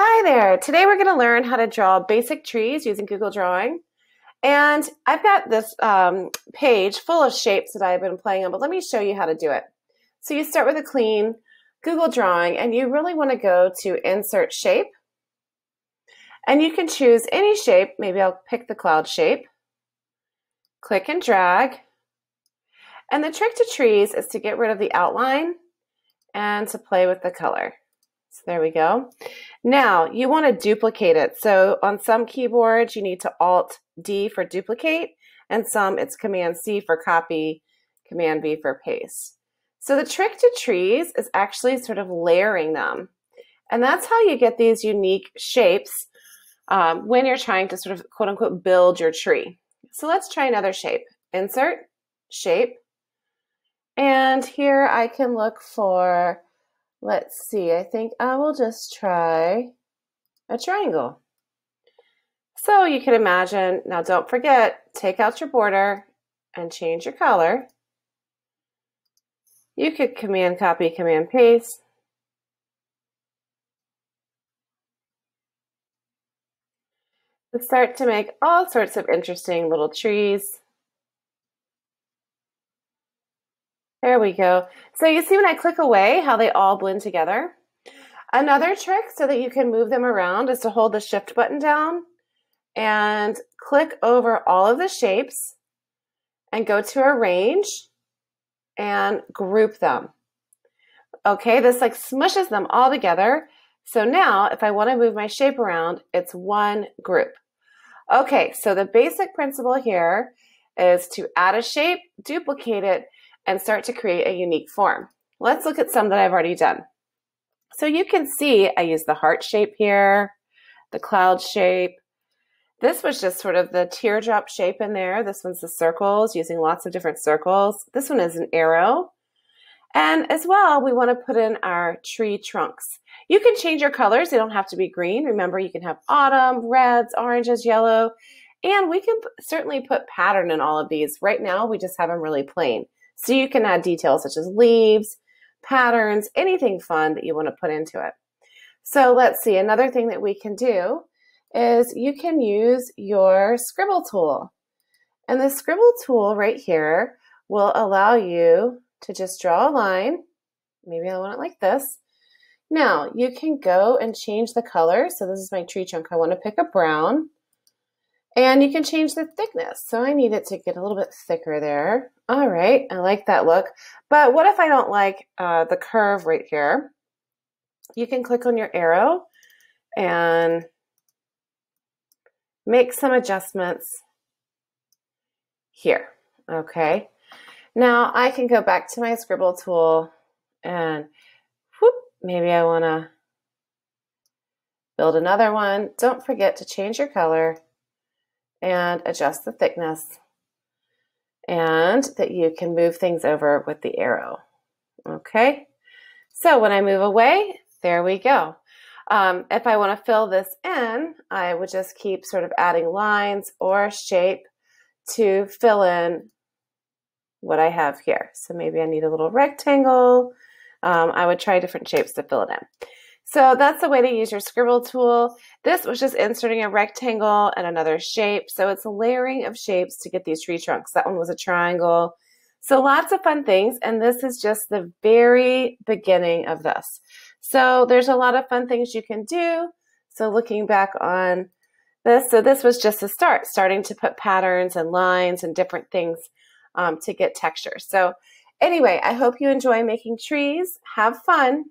Hi there. Today we're going to learn how to draw basic trees using Google Drawing. And I've got this um, page full of shapes that I've been playing on, but let me show you how to do it. So you start with a clean Google Drawing and you really want to go to Insert Shape. And you can choose any shape. Maybe I'll pick the cloud shape. Click and drag. And the trick to trees is to get rid of the outline and to play with the color. There we go. Now you want to duplicate it. So on some keyboards, you need to Alt D for duplicate, and some it's Command C for copy, Command V for paste. So the trick to trees is actually sort of layering them. And that's how you get these unique shapes um, when you're trying to sort of quote unquote build your tree. So let's try another shape. Insert, shape. And here I can look for Let's see, I think I will just try a triangle. So you can imagine, now don't forget, take out your border and change your color. You could command copy, command paste. To start to make all sorts of interesting little trees. There we go. So you see when I click away how they all blend together. Another trick so that you can move them around is to hold the shift button down and click over all of the shapes and go to arrange and group them. Okay, this like smushes them all together. So now if I want to move my shape around, it's one group. Okay, so the basic principle here is to add a shape, duplicate it, and start to create a unique form. Let's look at some that I've already done. So you can see I use the heart shape here, the cloud shape. This was just sort of the teardrop shape in there. This one's the circles, using lots of different circles. This one is an arrow. And as well, we want to put in our tree trunks. You can change your colors. They don't have to be green. Remember, you can have autumn, reds, oranges, yellow, and we can certainly put pattern in all of these. Right now, we just have them really plain. So you can add details such as leaves, patterns, anything fun that you want to put into it. So let's see, another thing that we can do is you can use your scribble tool. And the scribble tool right here will allow you to just draw a line. Maybe I want it like this. Now you can go and change the color. So this is my tree trunk. I want to pick a brown. And you can change the thickness. So I need it to get a little bit thicker there. All right, I like that look. But what if I don't like uh, the curve right here? You can click on your arrow and make some adjustments here. Okay. Now I can go back to my scribble tool and whoop, maybe I want to build another one. Don't forget to change your color and adjust the thickness and that you can move things over with the arrow. Okay, so when I move away, there we go. Um, if I want to fill this in, I would just keep sort of adding lines or shape to fill in what I have here. So maybe I need a little rectangle. Um, I would try different shapes to fill it in. So that's the way to use your scribble tool. This was just inserting a rectangle and another shape. So it's a layering of shapes to get these tree trunks. That one was a triangle. So lots of fun things. And this is just the very beginning of this. So there's a lot of fun things you can do. So looking back on this, so this was just a start, starting to put patterns and lines and different things um, to get texture. So anyway, I hope you enjoy making trees. Have fun.